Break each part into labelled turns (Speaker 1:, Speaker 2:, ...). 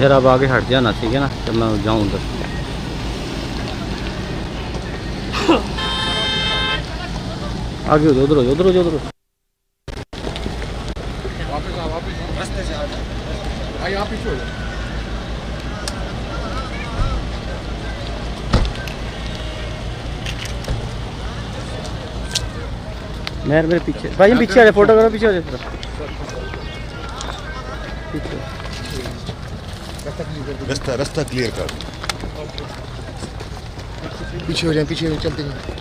Speaker 1: यार अब आगे हट जाना ठीक है ना जब मैं जाऊँ उधर आगे उधर उधर उधर जाओ।
Speaker 2: वापस आ वापस आ रास्ते से आ जाओ भाई आप पीछे हो जाओ
Speaker 1: मेरे मेरे पीछे भाई पीछे आ जाए फ़ोटो करो पीछे हो जाए पीछे।
Speaker 3: रास्ता रास्ता क्लियर कर।
Speaker 2: पीछे हो जाए पीछे हो चलते जाए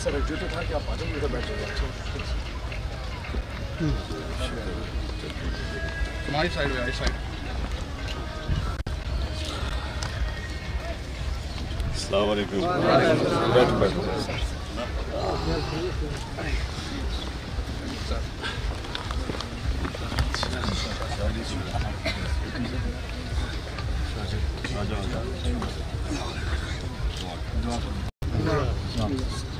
Speaker 2: सर जो तो था कि आप आ जाओ बैठ। जाओ तुम्हारी साइड में आई साइड
Speaker 3: बैठ बैठ
Speaker 2: दसो दसो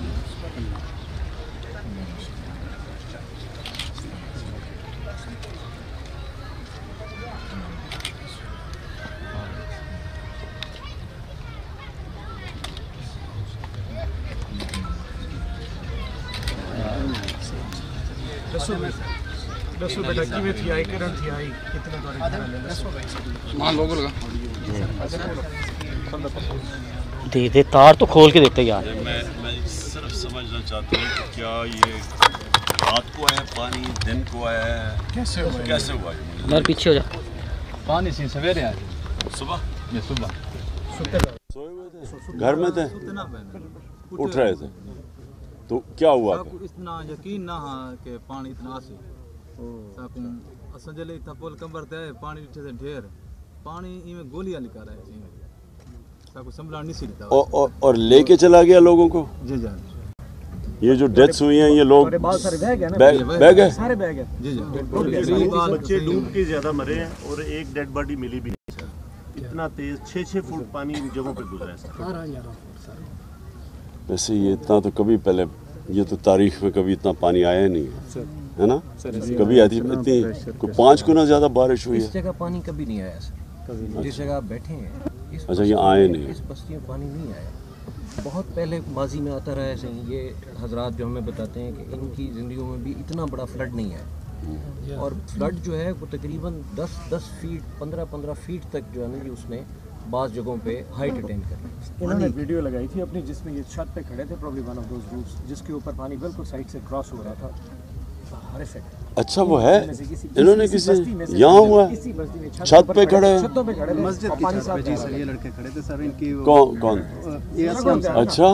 Speaker 1: दे दे तार तो खोल के देते यार।
Speaker 3: मैं मैं सिर्फ़ समझना चाहता हूँ कि क्या ये रात को आया पानी दिन को आया है?
Speaker 2: कैसे हुआ तो
Speaker 3: कैसे हुआ
Speaker 1: मैं पीछे हो जा।
Speaker 4: पानी से सवेरे आया
Speaker 3: सुबह?
Speaker 4: ये सुबह।
Speaker 3: सोए हुए थे घर में थे? उठ रहे थे। तो क्या हुआ
Speaker 4: साकू इतना यकीन ना हाँ कि पानी इतना आसे साकू असां जले इतना पोल कंबर ते पानी ॾिठे से ढेर। पानी इमें गोलियाँ लिखा रहा है साकू संभला नहीं सीखता
Speaker 3: और, और, और लेके चला गया लोगों को?
Speaker 4: जी जान
Speaker 3: ये जो डेथ्स हुई हैं ये लोग
Speaker 2: बह गए
Speaker 3: बैग बैग है
Speaker 2: सारे बह गए।
Speaker 4: जी जान
Speaker 5: बच्चे डूब के ज़्यादा मरे हैं और एक डेड बॉडी मिली भी नहीं। इतना तेज छः छः फुट पानी इन जगहों पे गुजरा है सर।
Speaker 3: वैसे ये इतना तो कभी पहले ये तो तारीख में कभी इतना पानी आया ही नहीं है। है ना? कभी आती इतनी कोई पाँच गुना ज़्यादा बारिश हुई
Speaker 6: इस
Speaker 3: है।
Speaker 6: जगह पानी कभी नहीं आया सर। जिस जगह आप बैठे हैं
Speaker 3: अच्छा, ये आए नहीं।
Speaker 6: इस बस्ती में पानी नहीं आया। बहुत पहले माजी में आता रहा है सही ये हजरात जो हमें बताते हैं कि इनकी ज़िंदगी में भी इतना बड़ा फ्लड नहीं आया। और फ्लड जो है वो तकरीबन 10 10 फीट 15 15 फीट तक जो है ना जी उसने बाज़ जगहों पे हाइट अटेंड कर। ली
Speaker 2: इन्होंने वीडियो लगाई थी अपनी जिसमें ये छत पे खड़े थे probably one of those roofs जिसके ऊपर पानी बिल्कुल साइड से क्रॉस हो रहा था। हर सेकंड
Speaker 3: अच्छा वो है? इन्होंने
Speaker 2: किसी
Speaker 3: यहाँ हुआ छत पे
Speaker 2: खड़े-
Speaker 3: खड़े हैं?
Speaker 2: छतों पे खड़े थे।
Speaker 7: मस्जिद की छत पे जी सर ये लड़के खड़े थे सर इनकी
Speaker 3: कौन कौन। अच्छा।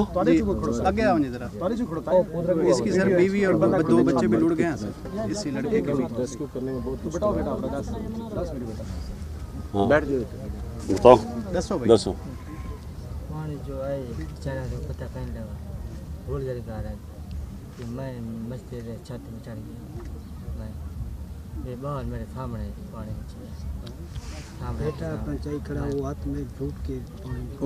Speaker 7: आगे आओ नहीं जरा। इसकी सर बीवी और दो बच्चे भी लुढ़ गए हैं सर। इसी लड़के के भी
Speaker 2: रेस्क्यू करने में बहुत बताओ बेटा। दस दस मिनट बेटा।
Speaker 3: हाँ।
Speaker 2: बैठ जाओ।
Speaker 3: बताओ।
Speaker 7: दसो
Speaker 3: दसो।
Speaker 8: पानी जो आए बेचारा जो पता पहन लगा रोल जल का रहा कि मैं मस्ती रे छत में चढ़ गया। मैं ये बाहर मेरे सामने पानी में चला बेटा
Speaker 2: पंचायत खड़ा वो हाथ में झूठ के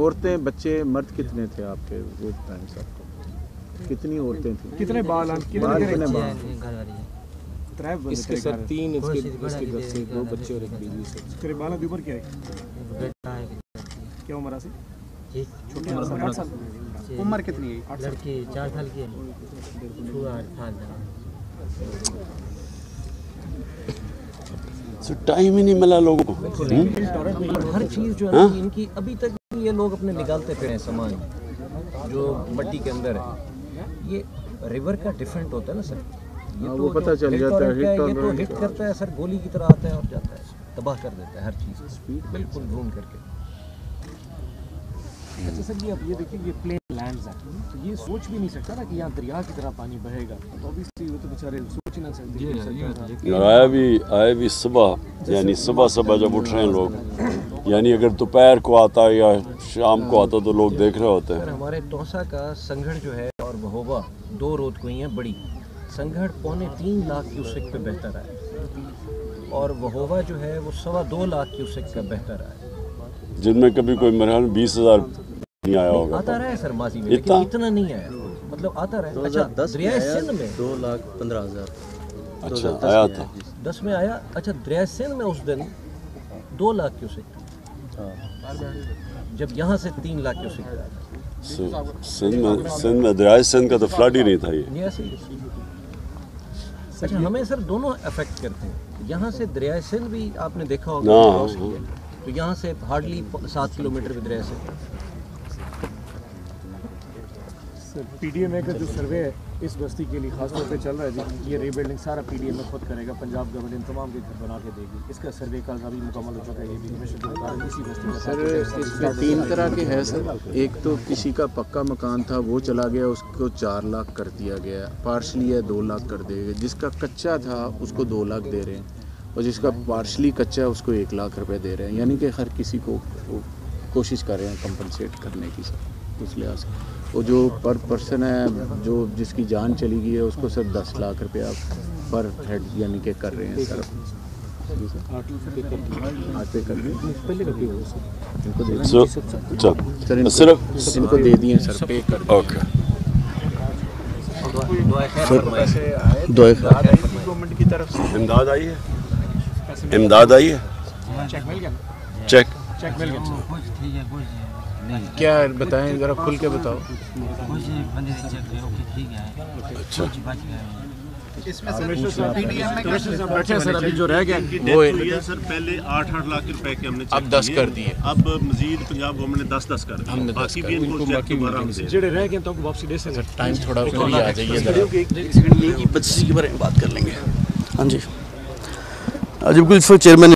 Speaker 9: औरतें बच्चे मर्द कितने थे आपके वो टाइम साहब कितनी औरतें थी?
Speaker 2: कितने बाल कितने
Speaker 9: बाल
Speaker 8: है
Speaker 9: इसके सर तीन इसके इसके घर से दो बच्चे और एक बीवी से।
Speaker 2: तेरे बाल की उम्र क्या है?
Speaker 8: है।
Speaker 2: क्या उम्र है? छोटी उम्र
Speaker 7: कितनी है?
Speaker 8: लड़की चार साल की है। छुआ आठ साल
Speaker 3: सो टाइम ही नहीं मिला लोगों को। हम्म?
Speaker 6: हर चीज़ जो है इनकी अभी तक ये लोग अपने निकालते फिर हैं सामान जो मट्टी के अंदर है। ये रिवर का डिफरेंट होता है ना सर। ये
Speaker 9: हाँ,
Speaker 6: तो
Speaker 9: वो पता चल जाता है,
Speaker 6: hit ये तो हिट करता है सर। गोली की तरह आता है और जाता है तबाह कर देता है हर चीज़ स्पीड बिल्कुल ढूंढ करके।
Speaker 2: अच्छा सर ये अब ये देखिए ये प्लेन लैंड्स हैं। तो ये सोच भी नहीं सकता ना कि यहाँ दरिया की तरह पानी बहेगा। तो ऑब्वियसली वो तो बेचारे सोच ही ना सकते हैं।
Speaker 3: आया भी आया भी सुबह यानी सुबह सुबह जब उठ रहे हैं लोग यानी अगर दोपहर को आता है या शाम को आता तो लोग देख रहे होते हैं।
Speaker 6: हमारे तोसा का संगढ़ जो है और महोबा दो रोद कोई हैं बड़ी। संगढ़ पौने तीन लाख क्यूसेक पे बेहतर है और वहोवा जो है वो सवा दो लाख क्यूसेक का बेहतर है
Speaker 3: जिनमें कभी कोई मेरे ख्याल में बीस हज़ार नहीं आया होगा
Speaker 6: आता रहा है सर माजी में
Speaker 3: इतना?
Speaker 6: लेकिन इतना? नहीं आया। मतलब आता रहा है। अच्छा दरिया सिंध में?
Speaker 1: दो लाख पंद्रह हज़ार।
Speaker 3: अच्छा आया था।
Speaker 6: दस में आया? अच्छा दरिया सिंध में उस दिन दो लाख क्यूसेक। था जब यहाँ से तीन लाख क्यूसेक। था
Speaker 3: सि- सिंध में सिंध में दरिया सिंध का तो फ्लड ही नहीं था ये।
Speaker 6: ही है। अच्छा हमें सर दोनों अफेक्ट करते हैं। यहाँ से दरिया सिंध भी आपने देखा होगा
Speaker 3: हाँ, हाँ।
Speaker 6: किया। तो यहाँ से हार्डली सात किलोमीटर भी दरिया सिंध।
Speaker 2: पीडीएमए का जो सर्वे है इस बस्ती के लिए खासतौर पे चल रहा है जी ये रीबिल्डिंग सारा पीडीएमए खुद करेगा पंजाब गवर्नमेंट तमाम के घर बना के देगी। इसका सर्वे कल अभी मुकम्मल हो चुका है ये भी कमीशन इसी बस्ती में
Speaker 9: सर इसमें तीन तरह के हैं सर। एक तो किसी का पक्का मकान था वो चला गया उसको चार लाख कर दिया गया। पार्शली है दो लाख कर दिया गया जिसका कच्चा था उसको दो लाख दे रहे हैं। और जिसका पार्शली कच्चा है उसको एक लाख रुपए दे रहे हैं। यानी कि हर किसी को कोशिश कर रहे हैं कंपनसेट करने की सर उस लिहाज से। वो जो पर पर्सन है जो जिसकी जान चली गई है उसको सर दस लाख रुपया पर हेड यानी कि कर रहे हैं सर?
Speaker 2: हो
Speaker 3: सो चल। सिर्फ़
Speaker 9: इनको दे दिए सर पे कर
Speaker 3: ओके
Speaker 9: गवर्नमेंट की तरफ़ से।
Speaker 3: इमदाद आई है? इमदाद आई है?
Speaker 2: चेक मिल गया
Speaker 3: चेक
Speaker 2: चेक मिल गया
Speaker 9: क्या बताएँ? जरा खुल के बताओ।
Speaker 8: कुछ बंदे से चेक ओके ठीक है
Speaker 3: अच्छा
Speaker 8: बच गया
Speaker 2: कमिश्नर साहब बैठे हैं सर अभी जो रह गया
Speaker 5: वो सर पहले आठ आठ लाख रुपए के हमने
Speaker 9: अब
Speaker 5: check
Speaker 9: 10
Speaker 5: किए।
Speaker 9: कर दिए।
Speaker 5: अब मजीद पंजाब गवर्नमेंट ने दस दस कर दिए। बाकी भी इनको चेक दोबारा हम दे
Speaker 2: जेड़े रह गए तो वापसी दे सकते
Speaker 9: टाइम थोड़ा आ जाइए जरा।
Speaker 1: एक सेकंड ये बच्ची के बारे में बात कर लेंगे। हाँ जी। जी बिल्कुल इस वक्त चेयरमैन